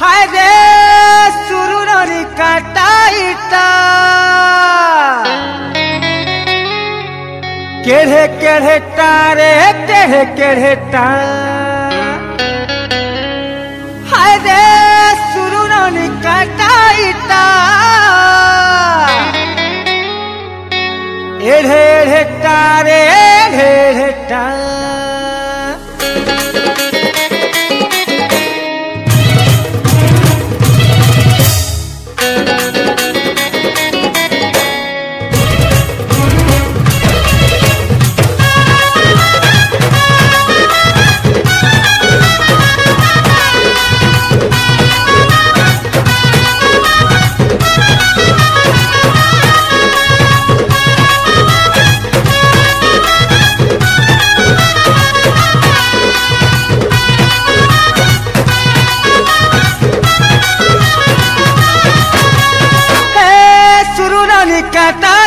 हरे सुरुर कटाइता केढ़े केढ़े तारे टेढ़े केढ़े हरे सुरुर कटाइता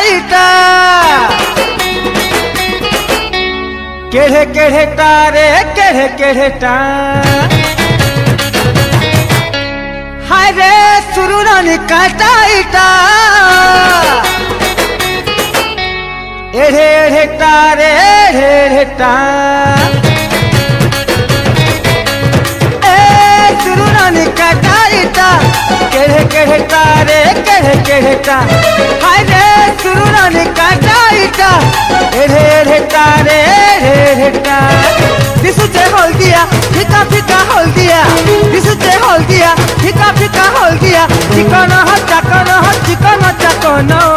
सीता केढ़े केढ़े तारे केढ़े केढ़े टां हरे सुरुरन काटाईता एढ़े एढ़े तारे एढ़े एढ़े टां। ए सुरुरन काटाईता केढ़े केढ़े तारे केढ़े केढ़े टां सुरुरा ने काटा इटा तारे ता होल दिया, फिका फिका होल दिया। होल दिया, फिका फिका होल दिया। चिकन हो चकन हो चिकन चकन हो